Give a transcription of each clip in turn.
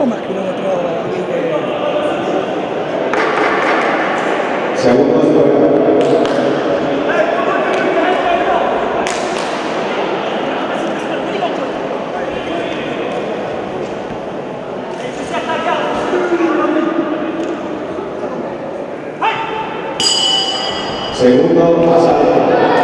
o más kilómetros? Segundos Segundo pasado.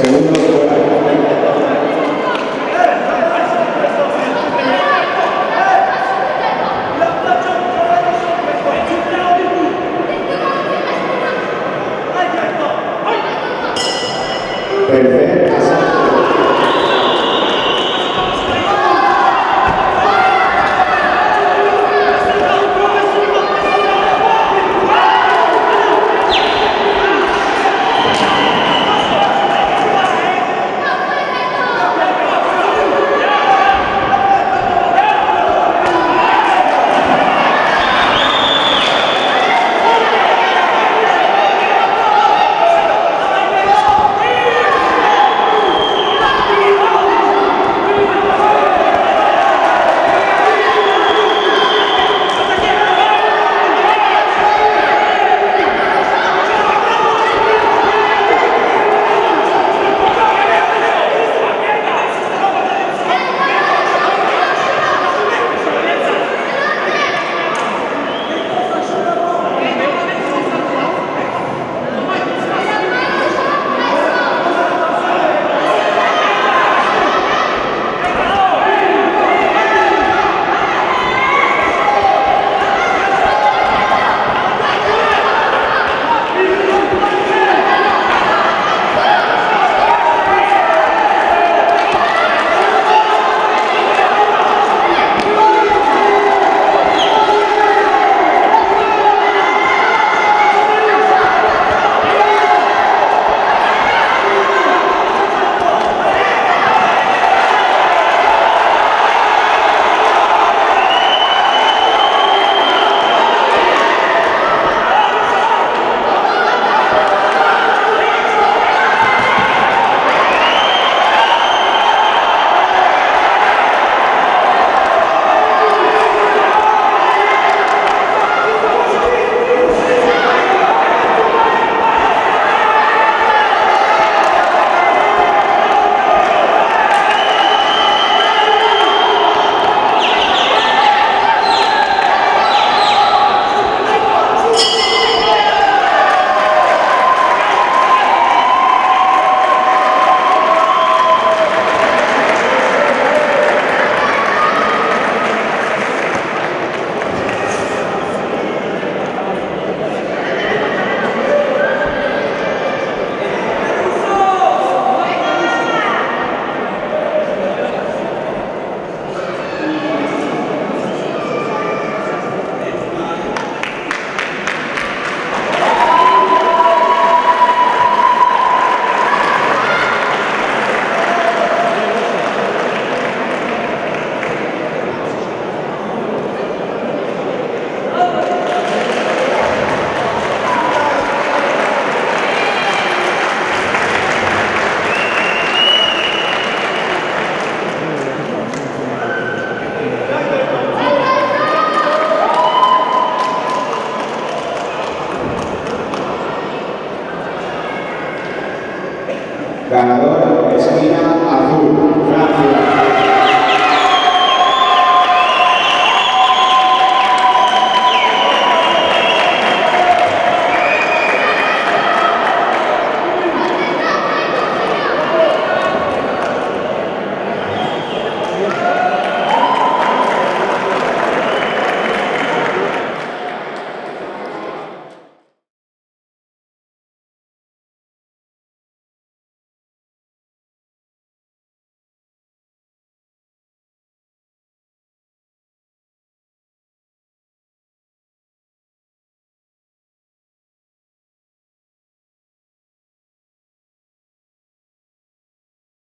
Segundo fuera.